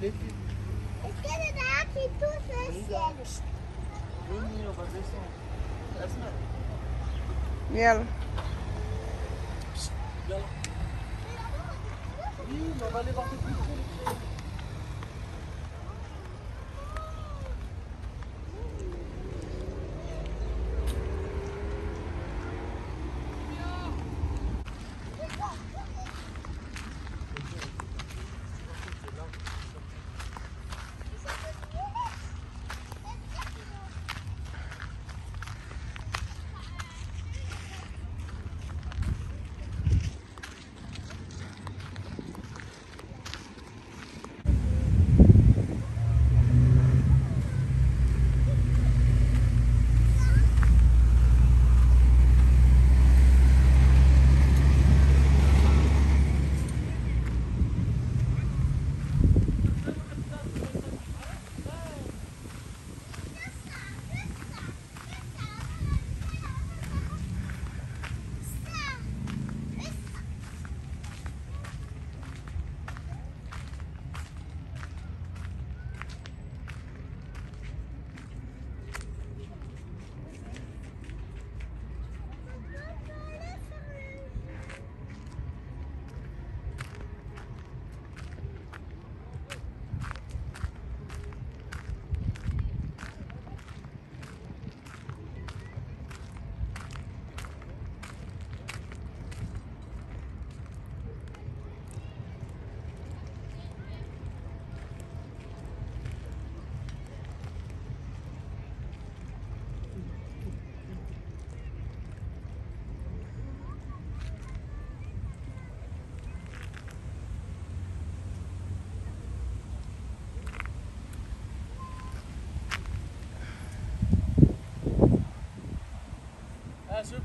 Est-ce que le qui touche le ciel Oui, on va descendre. Oui, on va voir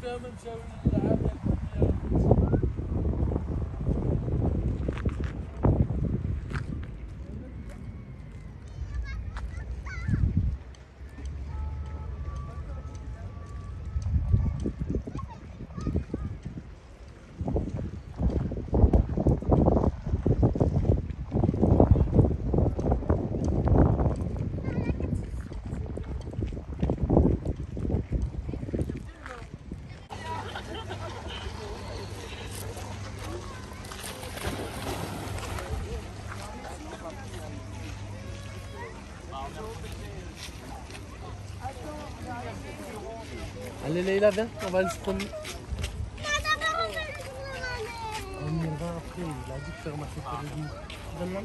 German, so Allez Leïla, viens, on va aller se promener. On va après, il a dit de faire marcher pour les Donne-moi